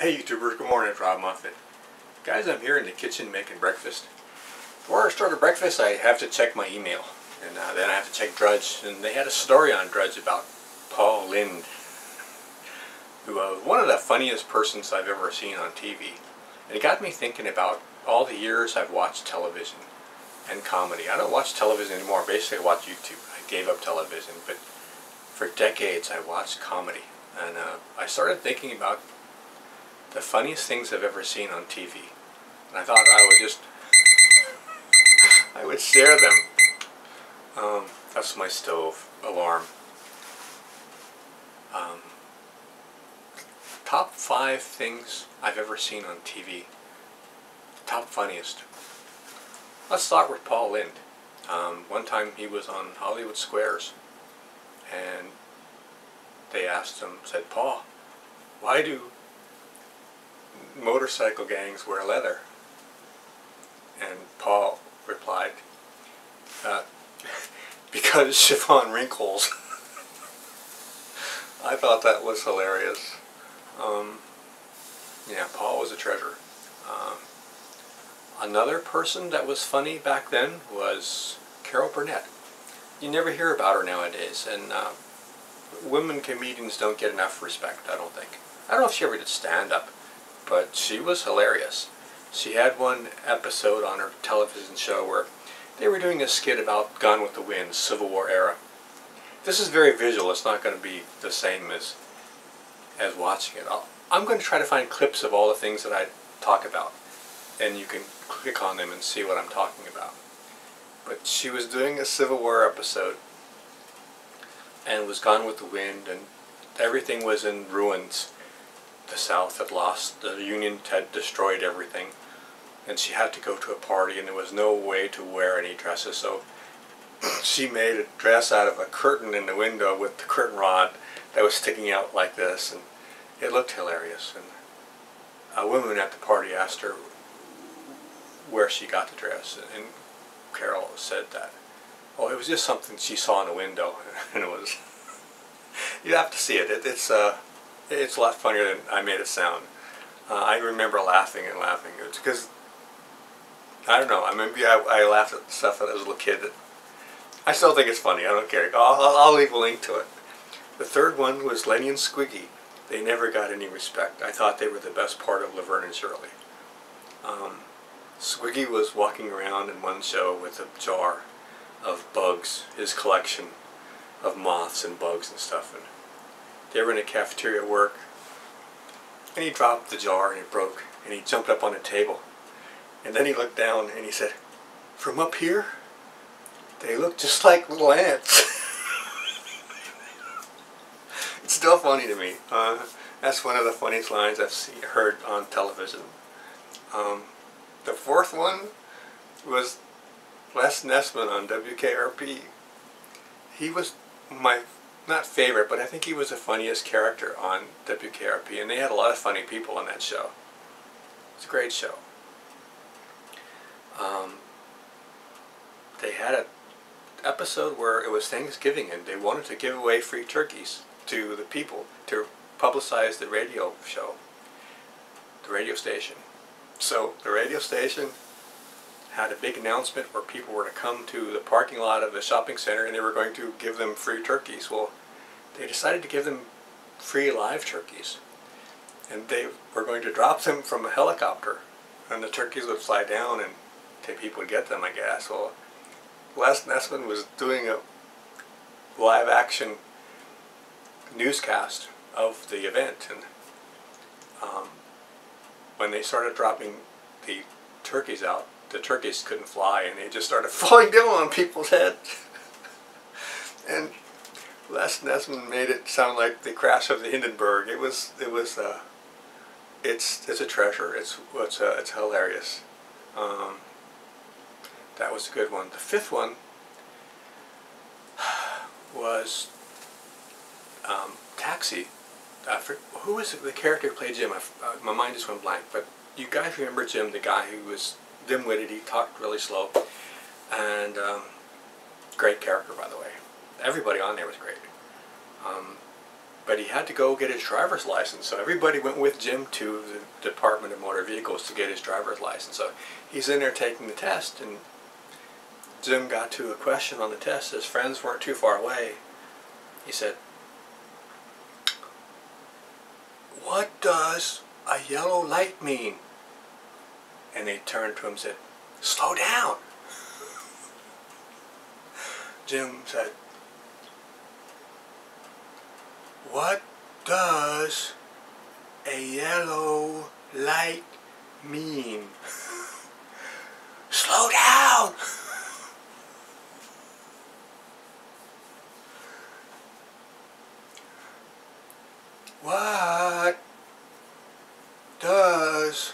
Hey YouTubers, good morning, it's Robb Moffett. Guys, I'm here in the kitchen making breakfast. Before I start a breakfast, I have to check my email. And uh, then I have to check Drudge. And they had a story on Drudge about Paul Lynde, who was uh, one of the funniest persons I've ever seen on TV. And it got me thinking about all the years I've watched television and comedy. I don't watch television anymore. Basically, I watch YouTube. I gave up television, but for decades I watched comedy. And uh, I started thinking about the funniest things I've ever seen on TV. And I thought I would just, I would share them. Um, that's my stove alarm. Um, top five things I've ever seen on TV. Top funniest. Let's start with Paul Lynde. Um, one time he was on Hollywood Squares and they asked him, said, Paul, why do motorcycle gangs wear leather? And Paul replied, uh, because chiffon wrinkles. I thought that was hilarious. Um, yeah, Paul was a treasure. Um, another person that was funny back then was Carol Burnett. You never hear about her nowadays, and uh, women comedians don't get enough respect, I don't think. I don't know if she ever did stand-up, but she was hilarious. She had one episode on her television show where they were doing a skit about Gone with the Wind, Civil War era. This is very visual. It's not going to be the same as as watching it. I'll, I'm going to try to find clips of all the things that I talk about, and you can click on them and see what I'm talking about. But she was doing a Civil War episode, and was gone with the wind, and everything was in ruins. The South had lost, the Union had destroyed everything, and she had to go to a party, and there was no way to wear any dresses, so she made a dress out of a curtain in the window with the curtain rod that was sticking out like this, and it looked hilarious. And a woman at the party asked her where she got the dress, and Carol said that Oh, it was just something she saw in the window, and it was. you have to see it. it it's uh, it's a lot funnier than I made it sound. Uh, I remember laughing and laughing. It's because I don't know. I maybe I, I laughed at stuff as a little kid. That I still think it's funny. I don't care. I'll, I'll, I'll leave a link to it. The third one was Lenny and Squiggy. They never got any respect. I thought they were the best part of Laverne and Shirley. Um, Squiggy was walking around in one show with a jar of bugs, his collection of moths and bugs and stuff. And they were in a cafeteria work, and he dropped the jar and it broke, and he jumped up on the table. And then he looked down and he said, from up here, they look just like little ants. it's still funny to me. Uh, that's one of the funniest lines I've heard on television. Um, the fourth one was Les Nessman on WKRP. He was my, not favorite, but I think he was the funniest character on WKRP, and they had a lot of funny people on that show. It's a great show. Um, they had an episode where it was Thanksgiving, and they wanted to give away free turkeys to the people to publicize the radio show, the radio station. So the radio station had a big announcement where people were to come to the parking lot of the shopping center and they were going to give them free turkeys. Well, they decided to give them free live turkeys. And they were going to drop them from a helicopter. And the turkeys would fly down and people would get them, I guess. Well, Les Nessman was doing a live action newscast of the event. And um, when they started dropping the turkeys out, the turkeys couldn't fly and they just started falling down on people's heads. and Les Nessman made it sound like the crash of the Hindenburg. It was, it was, uh, it's, it's a treasure. It's, it's, uh, it's hilarious. Um, that was a good one. The fifth one was um, Taxi. Uh, for, who was the character who played Jim? I, uh, my mind just went blank. But you guys remember Jim, the guy who was dim-witted, he talked really slow. And um, great character, by the way. Everybody on there was great. Um, but he had to go get his driver's license. So everybody went with Jim to the Department of Motor Vehicles to get his driver's license. So he's in there taking the test, and Jim got to a question on the test. His friends weren't too far away. He said, What does a yellow light mean? And they turned to him and said, Slow down. Jim said, What does a yellow light mean? Slow down! What does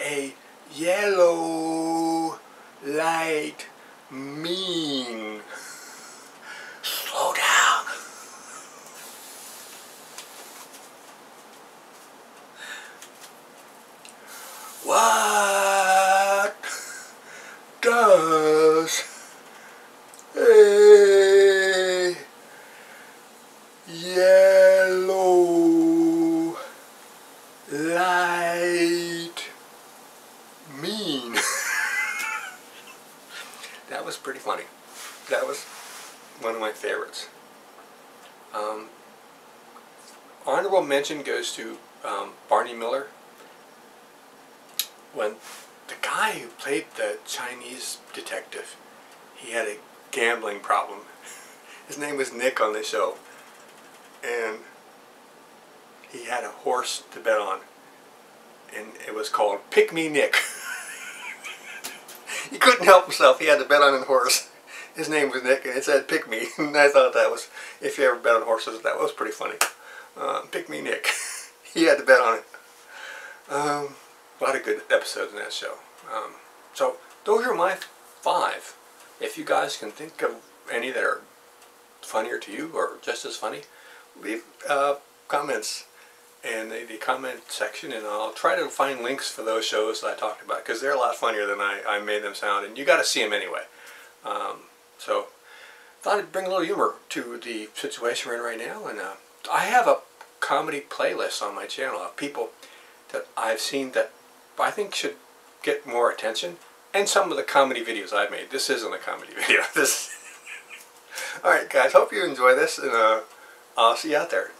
a yellow light mean? Slow down. What does yellow light mean? that was pretty funny. That was one of my favorites. Um, honorable mention goes to um, Barney Miller. When the guy who played the Chinese detective, he had a gambling problem. His name was Nick on the show. And he had a horse to bet on. And it was called Pick Me Nick. he couldn't help himself. He had to bet on a horse. His name was Nick, and it said "Pick Me," and I thought that was, if you ever bet on horses, that was pretty funny. Uh, Pick Me Nick. he had to bet on it. Um, a lot of good episodes in that show. Um, so those are my five. If you guys can think of any that are funnier to you or just as funny, leave uh, comments in the, the comment section and I'll try to find links for those shows that I talked about because they're a lot funnier than I, I made them sound and you got to see them anyway. Um, so thought I'd bring a little humor to the situation we're in right now and uh, I have a comedy playlist on my channel of people that I've seen that I think should get more attention and some of the comedy videos I've made. This isn't a comedy video. This. Alright guys, hope you enjoy this and uh, I'll see you out there.